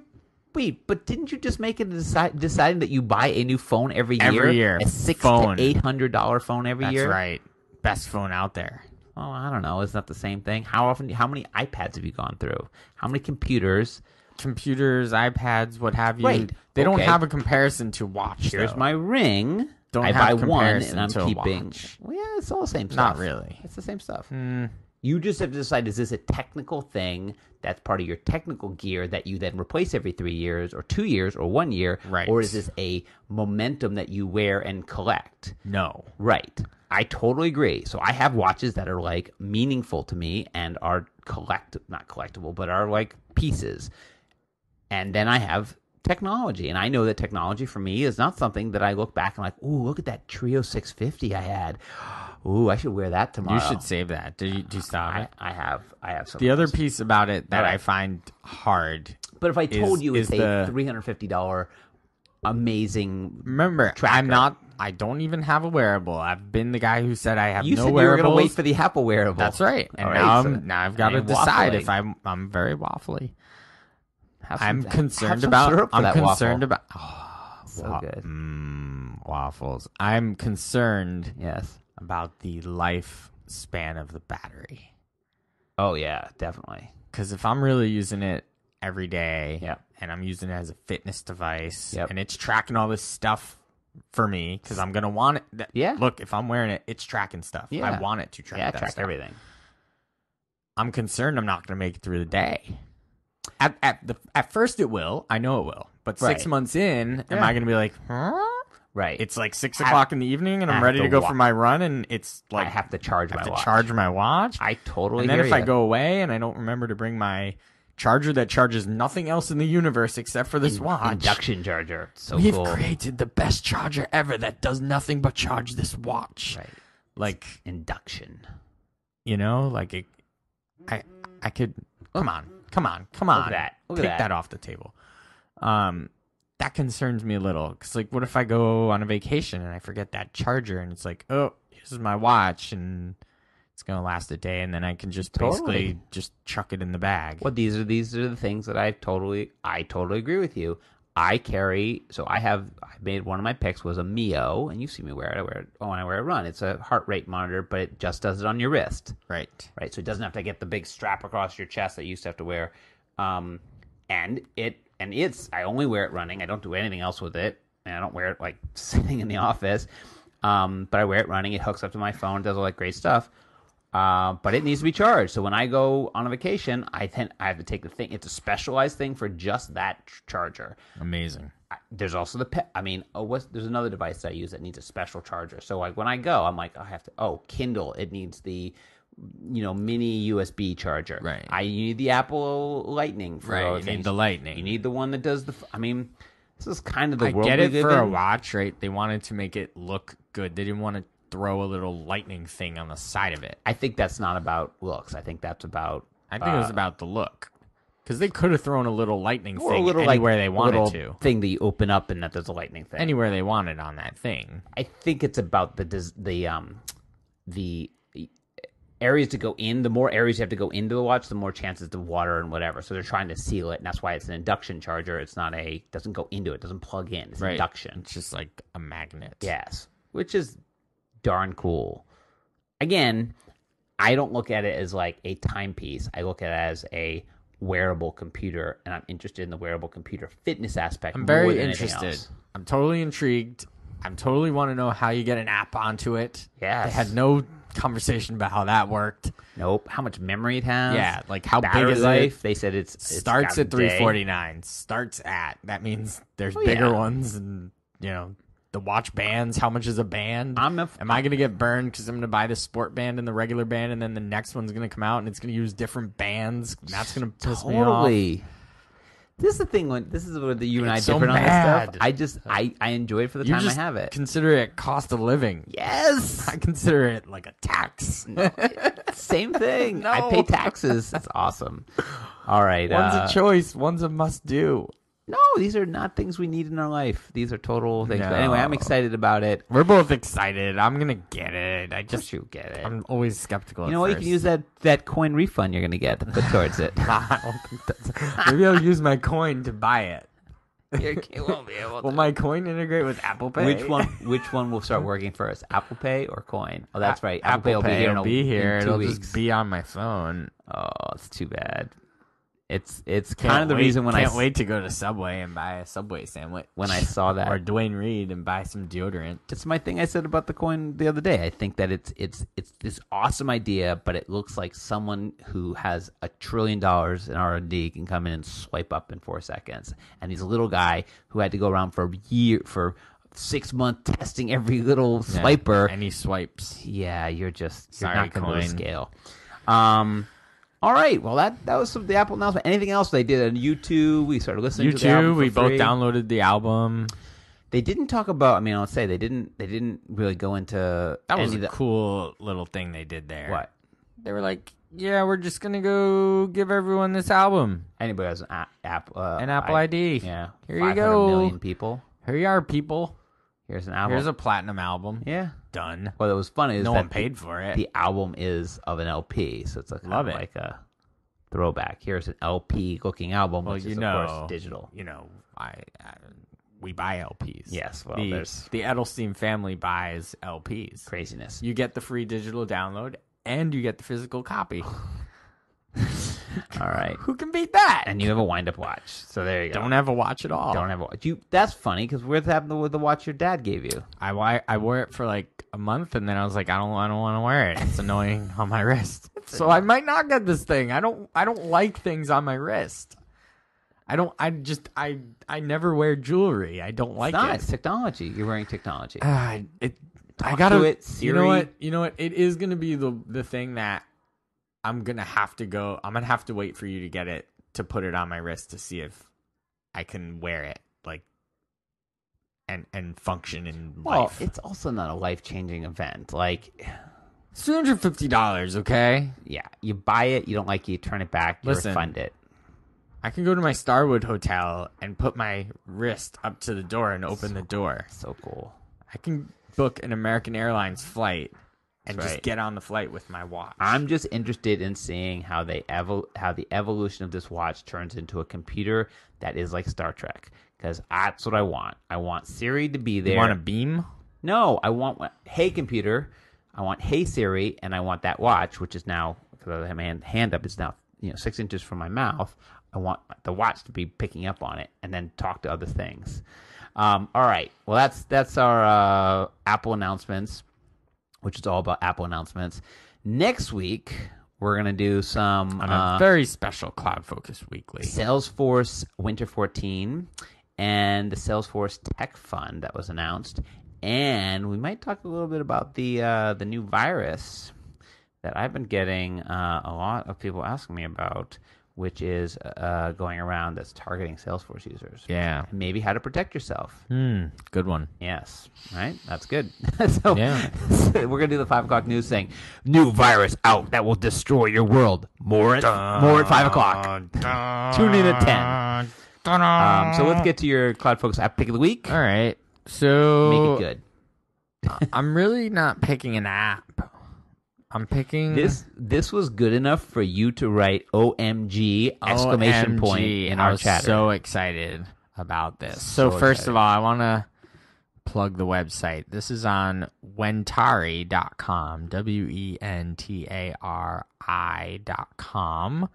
Wait, but didn't you just make it decide, deciding that you buy a new phone every year? Every year. a six Phone. to eight hundred dollar phone every That's year. That's right. Best phone out there. Oh, I don't know. Is that the same thing? How often? How many iPads have you gone through? How many computers? Computers, iPads, what have you. Right, They don't have a comparison to watch. Here's though. my ring. Don't I have buy one, and I'm to keeping. Well, yeah, it's all the same stuff. Not really. It's the same stuff. Mm, You just have to decide: is this a technical thing that's part of your technical gear that you then replace every three years, or two years, or one year, Right. Or is this a momentum that you wear and collect? no. Right. I totally agree. So I have watches that are like meaningful to me and are collect not collectible, but are like pieces. And then I have technology. And I know that technology for me is not something that I look back and like, ooh, look at that Treo 650 I had. Ooh, I should wear that tomorrow. You should save that. Do you, do you stop I, it? I have I have some The other piece about it that I find hard. But if I told is- you it's a the- three hundred fifty dollar amazing Remember, Tracker. I'm not. I don't even have a wearable. I've been the guy who said I have you no said you were gonna wait for the Apple wearable. That's right. And All now, so- I'm, now I've got to decide waffling. if I'm. I'm very waffly. Have I'm have concerned some about. I'm that concerned waffle. about. Oh, So wa- good. Mm, waffles. I'm concerned Yes. about the lifespan of the battery. Oh yeah, definitely. Because if I'm really using it every day. Yep. And I'm using it as a fitness device. Yep. And it's tracking all this stuff for me because I'm gonna want it. Th- Yeah. Look, if I'm wearing it, it's tracking stuff. Yeah. I want it to track. yeah, that track stuff. everything. I'm concerned I'm not gonna make it through the day. At at the at first it will. I know it will. But six Right. months in, am Yeah. I gonna be like, huh? Right. It's like six Have- o'clock in the evening, and I'm have ready to to go wa- for my run, and it's like I have to charge I my have to watch. charge my watch. I totally. and then hear if I ya. go away and I don't remember to bring my charger that charges nothing else in the universe except for this watch, induction charger, so we've cool. created the best charger ever that does nothing but charge this watch. Right. Like Induction. you know, like it, I I could come on, come on, come on. Look at that. Look at Take that. that off the table. Um, that concerns me a little because like, what if I go on a vacation and I forget that charger and it's like, oh, this is my watch and it's gonna last a day and then I can just basically just chuck it in the bag. Well, these are these are the things that I totally I totally agree with you. I carry so I have I made one of my picks was a Mio, and you see me wear it. I wear it oh, when I wear it run. It's a heart rate monitor, but it just does it on your wrist, Right. right? So it doesn't have to get the big strap across your chest that you used to have to wear. Um, and it and it's I only wear it running. I don't do anything else with it, and I don't wear it like sitting in the office. Um, but I wear it running. It hooks up to my phone, does all that great stuff. Uh, but it needs to be charged. So when I go on a vacation, I then I have to take the thing. It's a specialized thing for just that ch- charger. Amazing. I, there's also the pe- I mean, oh, what's, there's another device that I use that needs a special charger. So like when I go, I'm like, I have to. Oh, Kindle. It needs the you know mini USB charger. Right. I you need the Apple Lightning for Right. You things. need the lightning. You need the one that does the. I mean, this is kind of the I world get we it for a watch, right? They wanted to make it look good. They didn't want to throw a little lightning thing on the side of it. I think that's not about looks. I think that's about. I think it was uh, about the look. Because they could have thrown a little lightning or a thing little like anywhere they wanted little to. thing that you open up and that there's a lightning thing. Anywhere they wanted on that thing. I think it's about the des- the um the areas to go in. The more areas you have to go into the watch, the more chances to water and whatever. So they're trying to seal it, and that's why it's an induction charger. It's not a doesn't go into it, doesn't plug in. It's induction. It's just like a magnet. Yes, which is darn cool. Again, I don't look at it as like a timepiece. I look at it as a wearable computer, and I'm interested in the wearable computer fitness aspect. I'm very interested. I'm totally intrigued. I'm totally want to know how you get an app onto it. Yeah, They had no conversation about how that worked. Nope. How much memory it has? Yeah, like how big is life? it? They said it's, it's Starts at 349. Starts at. That means there's Oh, bigger yeah. ones and, you know, the watch bands. How much is a band? I'm a, Am I going to get burned because I'm going to buy the sport band and the regular band, and then the next one's going to come out and it's going to use different bands? That's going to piss me off. totally. This is the thing when this is where the you and I It's so different on this mad. stuff. I just I I enjoy it for the You time I have it. consider it cost of living. yes. I consider it like a tax. Same thing. I pay taxes. That's awesome. All right. One's uh, a choice, one's a must do. No, these are not things we need in our life. These are total things. But anyway, I'm excited about it. We're both excited. I'm gonna get it. I Just you get it. I'm always skeptical. you know what? You can use that that coin refund you're gonna get to put towards it. I don't think that's- Maybe I'll use my coin to buy it. you won't be able To. Will my coin integrate with Apple Pay? Which one? Which one will start working first? Apple Pay or Coin? Oh, that's right. Apple, Pay will be here. a- be here. It'll weeks. just be on my phone. Oh, it's too bad. It's it's kind of the wait- reason when I can't wait to go to Subway and buy a Subway sandwich. when I saw that. or Duane Reade and buy some deodorant. it's my thing I said about the coin the other day. I think that it's it's it's this awesome idea, but it looks like someone who has a trillion dollars in R and D can come in and swipe up in four seconds. And he's a little guy who had to go around for a year for six months testing every little Yeah, swiper. and he swipes. yeah, you're just you're Sorry, not going to scale. Um, all right. Well, that that was some, the Apple announcement. Anything else they did on U2? We started listening You to the album too. for We both downloaded the album. They didn't talk about. I mean, I'll say they didn't. They didn't really go into That was any a the, cool little thing they did there. what They were like, "Yeah, we're just gonna go give everyone this album, anybody has an app. uh, an Apple ID. Yeah, Here you 500 go. Million people. Here you are, people. Here's an album. Here's a platinum album. yeah. Done. What was funny is No one paid for it. The album is of an LP, so it's a kind Love of it. like a throwback. Here's an LP looking album, well, which you is know, of course digital. You know, I, I we buy LPs. Yes, well, the, there's the Edelstein family buys LPs. craziness. You get the free digital download and you get the physical copy. All right. Who can beat that? And you have a wind up watch. So there you go. don't have a watch at all. Don't have a watch. You that's funny because what's happened with the watch your dad gave you? I I wore it for like a month, and then I was like, I don't, I don't want to wear it. It's annoying on my wrist. So I might not get this thing. I don't, I don't like things on my wrist. I don't. I just, I, I never wear jewelry. I don't like It's not. it. It's technology. You're wearing technology. Ah, it. I gotta. to it, You know what? You know what? It is gonna be the the thing that I'm gonna have to go. I'm gonna have to wait for you to get it to put it on my wrist to see if I can wear it like and and function in life. well, life. it's also not a life changing event. Like, It's three hundred fifty dollars. Okay, yeah, you buy it, you don't like it, you turn it back, you Listen. refund it. I can go to my Starwood hotel and put my wrist up to the door and open the door. So cool. I can book an American Airlines flight and That's just get on the flight with my watch. I'm just interested in seeing how they evol- how the evolution of this watch turns into a computer that is like Star Trek. Because that's what I want. I want Siri to be there. you want a beam? No, I want Hey computer. I want Hey Siri, and I want that watch, which is now because I have my hand, hand up, it's now you know six inches from my mouth. I want the watch to be picking up on it, and then talk to other things. Um, all right, well that's that's our uh, Apple announcements, which is all about Apple announcements. Next week we're gonna do some On uh, very special Cloud Focus Weekly. Salesforce Winter 14 and the Salesforce Tech Fund that was announced, and we might talk a little bit about the uh, the new virus that I've been getting uh, a lot of people asking me about, which is uh, going around that's targeting Salesforce users. Yeah. Maybe how to protect yourself. Hmm. Good one. Yes, right. That's good. so Yeah. we're gonna do the five o'clock news thing. New virus out that will destroy your world. More at more at five o'clock. Tune in at 10. Um, so let's get to your Cloud Focus app pick of the week. All right. So Make it good. I'm really not picking an app. I'm picking This this was good enough for you to write OMG exclamation point in I our was chat. So excited about this. So, So first excited. of all, I want to plug the website. This is on wentari.com. W E N T A R I.com.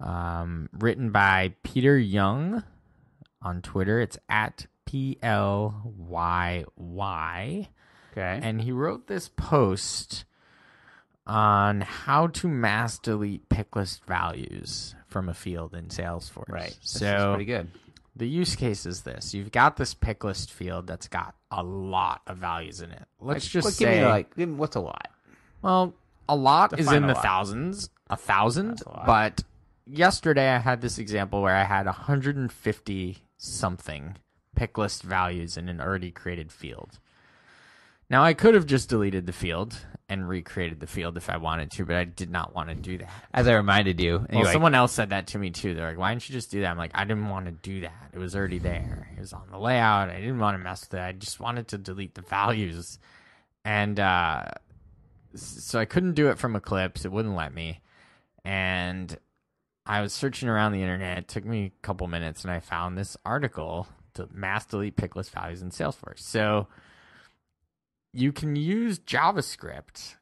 Um, written by Peter Young on Twitter. It's at P L Y Y. okay. And he wrote this post on how to mass delete pick list values from a field in Salesforce. right. This is So pretty good. the use case is this: you've got this pick list field that's got a lot of values in it. Let's just What- say, give me like give me, what's a lot? well, a lot is in the lot. thousands, a thousand. A. But yesterday I had this example where I had 150 something pick list values in an already created field. Now I could have just deleted the field and recreated the field if I wanted to, but I did not want to do that. As I reminded you. Well, someone else said that to me too. They're like, "Why didn't you just do that?" I'm like, "I didn't want to do that. It was already there. It was on the layout. I didn't want to mess with it. I just wanted to delete the values." And uh, so I couldn't do it from Eclipse. It wouldn't let me. And I was searching around the internet. It took me a couple minutes, and I found this article to mass delete pick list values in Salesforce. So you can use JavaScript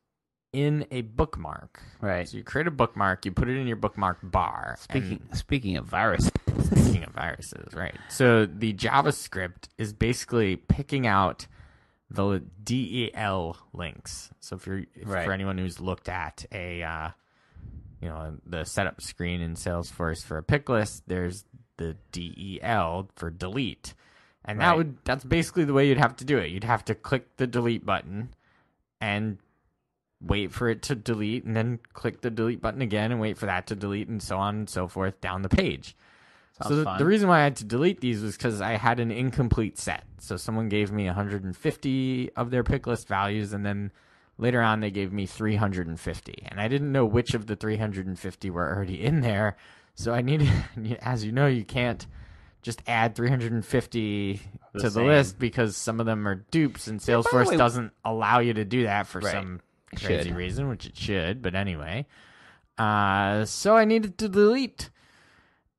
in a bookmark. right. So you create a bookmark, you put it in your bookmark bar. Speaking speaking of virus, and speaking of viruses, right? So the JavaScript is basically picking out the DEL links. So if you're if Right. for anyone who's looked at a uh, you know the setup screen in Salesforce for a pick list, there's the DEL for delete. And that would that's basically the way you'd have to do it. You'd have to click the delete button and wait for it to delete and then click the delete button again and wait for that to delete and so on and so forth down the page. Sounds so the, the reason why I had to delete these was because I had an incomplete set. So someone gave me 150 of their pick list values and then later on they gave me 350 and I didn't know which of the 350 were already in there. So I needed, as you know, you can't just add 350 The to the same. list because some of them are dupes and Salesforce way- doesn't allow you to do that for Right. some crazy should. reason, which it should. But anyway, uh, so I needed to delete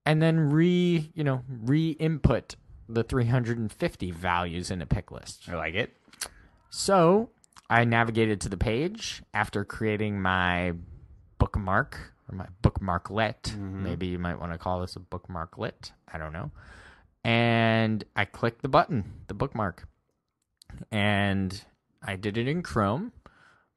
and then re, you know, re-input the 350 values in a pick list. I like it. So I navigated to the page after creating my bookmark or my bookmarklet. Maybe you might want to call this a bookmarklet. I don't know. And I clicked the button, the bookmark, and I did it in Chrome.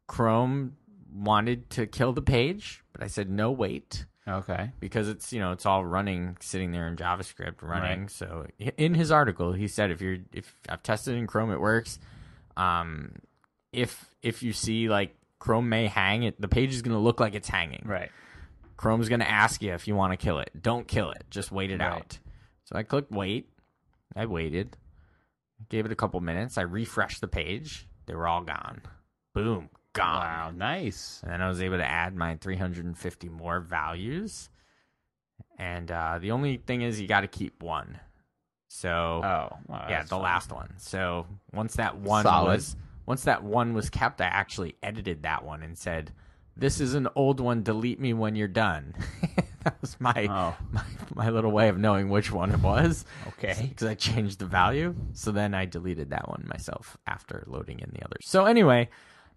Chrome wanted to kill the page, but I said no, wait Okay. because it's you know it's all running sitting there in javascript running Right. so in his article he said if you're if i've tested in chrome it works um if if you see like chrome may hang it the page is going to look like it's hanging Right. Chrome's going to ask you if you want to kill it don't kill it just wait it Right. out so i clicked wait i waited gave it a couple minutes i refreshed the page they were all gone boom gone Wow. Nice. and then I was able to add my 350 more values. And uh, the only thing is, you got to keep one. So Oh. Well, yeah, the fun. last one. So once that one Solid. was once that one was kept, I actually edited that one and said, "This is an old one. Delete me when you're done." that was my, Oh. my my little way of knowing which one it was. Okay. because I changed the value. So then I deleted that one myself after loading in the others. So anyway,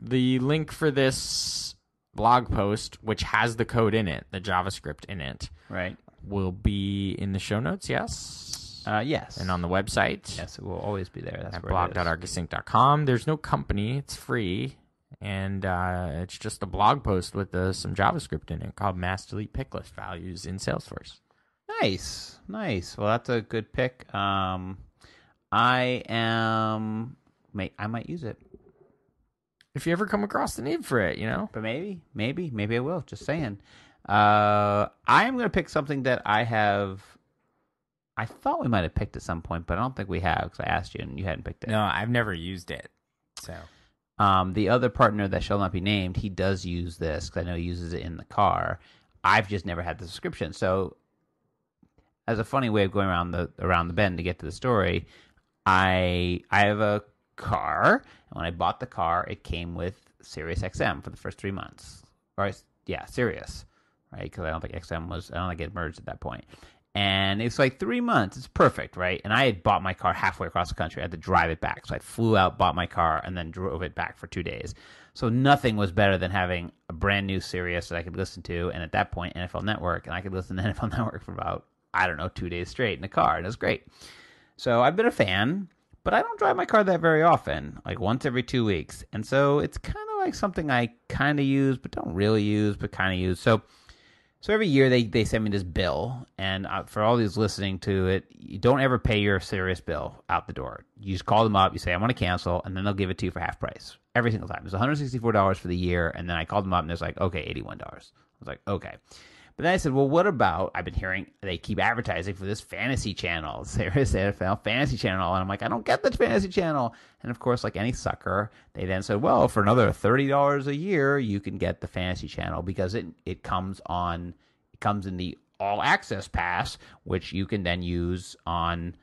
the link for this blog post, which has the code in it, the JavaScript in it, Right. will be in the show notes. Yes, Uh, yes. and on the website yes, it will always be there. That's at is. There's no company; it's free. And uh, it's just a blog post with uh, some JavaScript in it called mass delete pick list values in Salesforce. Nice, nice. Well, that's a good pick. Um, I am. May I might use it, If you ever come across the need for it, you know. but maybe, maybe, maybe I will. Just saying. Uh, I am going to pick something that I have. I thought we might have picked at some point, but I don't think we have because I asked you and you hadn't picked it. No, I've never used it. So Um, the other partner that shall not be named, he does use this because I know he uses it in the car. I've just never had the subscription. So, as a funny way of going around the around the bend to get to the story, I I have a car, and when I bought the car, it came with Sirius XM for the first three months. Or yeah, Sirius, right? Because I don't think XM was I don't think it merged at that point. And it's like three months. It's perfect, right? And I had bought my car halfway across the country. I had to drive it back. So I flew out, bought my car, and then drove it back for two days. So nothing was better than having a brand new Sirius that I could listen to. And at that point, NFL Network. And I could listen to NFL Network for about, I don't know, two days straight in the car. And it was great. So I've been a fan, but I don't drive my car that very often, like once every two weeks. And so it's kind of like something I kind of use, but don't really use, but kind of use. So so every year they, they send me this bill, and uh, for all these listening to it, you don't ever pay your Sirius bill out the door. You just call them up, you say I want to cancel, and then they'll give it to you for half price every single time. It's one hundred sixty four dollars for the year, and then I called them up and it's like okay eighty one dollars. I was like okay, but then I said well what about I've been hearing they keep advertising for this fantasy channel, Sirius NFL fantasy channel, and I'm like I don't get the fantasy channel, and of course like any sucker, they then said well for another thirty dollars a year you can get the fantasy channel because it it comes on it comes in the all access pass which you can then use on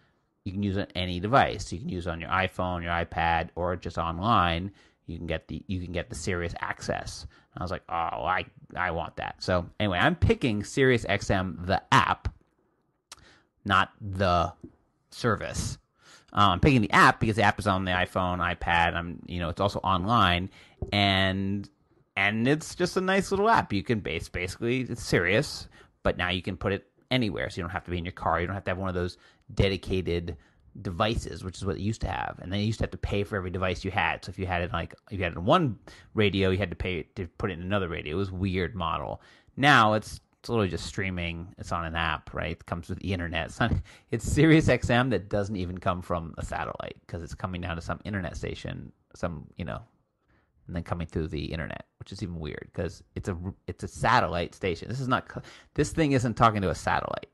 you can use on any device. You can use on your iphone your ipad or just online you can get the you can get the Sirius access and i was like oh i i want that so anyway i'm picking Sirius xm the app not the service um, I'm picking the app because the app is on the iPhone, iPad. I'm, you know, it's also online, and and it's just a nice little app. You can base basically it's Sirius, but now you can put it anywhere, so you don't have to be in your car. You don't have to have one of those dedicated devices, which is what it used to have. And then you used to have to pay for every device you had. So if you had it like if you had it in one radio, you had to pay to put it in another radio. It was weird model. Now it's it's literally just streaming. It's on an app, right? It comes with the internet. It's, not, it's Sirius XM that doesn't even come from a satellite because it's coming down to some internet station, some you know, and then coming through the internet, which is even weird because it's a it's a satellite station. This is not this thing isn't talking to a satellite,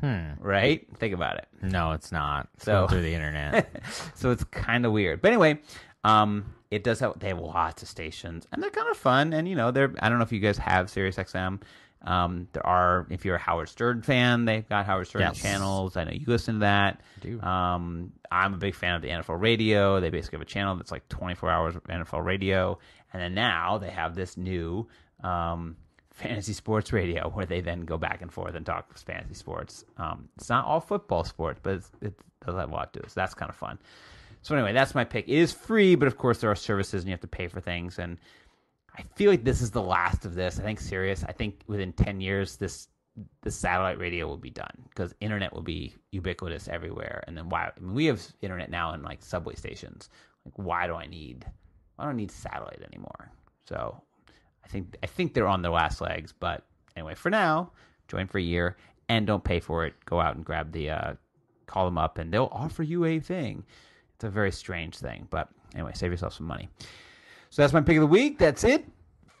Hmm. right? Think about it. No, it's not. It's So- through the internet. so it's kind of weird. But anyway, um, it does have they have lots of stations, and they're kind of fun. And you know, they're I don't know if you guys have Sirius XM. Um, there are if you're a Howard Stern fan, they've got Howard Stern Yes. channels. I know you listen to that. I do. Um, I'm a big fan of the NFL Radio. They basically have a channel that's like 24 hours of NFL Radio, and then now they have this new um, fantasy sports radio where they then go back and forth and talk fantasy sports. Um, it's not all football sports, but it's, it does have a lot to it. So that's kind of fun. So anyway, that's my pick. It is free, but of course there are services and you have to pay for things. And I feel like this is the last of this. I think Sirius. I think within ten years, this the satellite radio will be done because internet will be ubiquitous everywhere. And then why? I mean, we have internet now in like subway stations. Like, why do I need? I don't need satellite anymore. So, I think I think they're on their last legs. But anyway, for now, join for a year and don't pay for it. Go out and grab the, uh, call them up, and they'll offer you a thing. It's a very strange thing, but anyway, save yourself some money. So that's my pick of the week. That's it.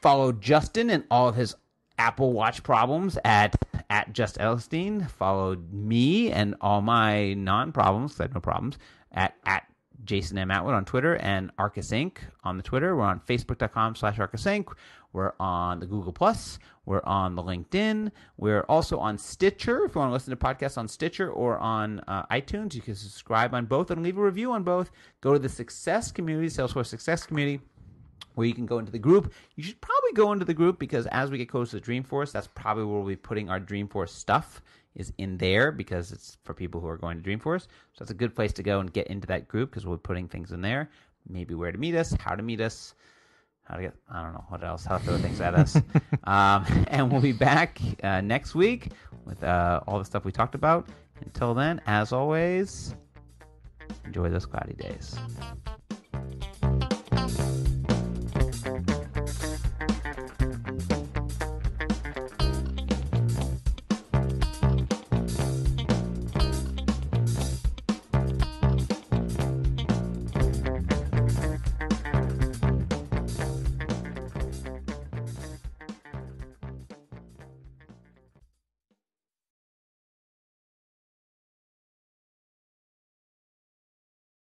Follow Justin and all of his Apple Watch problems at at Just Edelstein. Follow me and all my non problems, I have no problems, at at Jason M. Atwood on Twitter and Arkus Inc. on the Twitter. We're on Facebook.com slash Arkus Inc. We're on the Google Plus. We're on the LinkedIn. We're also on Stitcher. If you want to listen to podcasts on Stitcher or on uh, iTunes, you can subscribe on both and leave a review on both. Go to the Success Community, Salesforce Success Community where you can go into the group. You should probably go into the group because as we get closer to Dreamforce, that's probably where we'll be putting our Dreamforce stuff is in there because it's for people who are going to Dreamforce. So that's a good place to go and get into that group because we'll be putting things in there. Maybe where to meet us, how to meet us, how to get, I don't know what else, how to throw things at us. um, and we'll be back uh, next week with uh, all the stuff we talked about. Until then, as always, enjoy those cloudy days.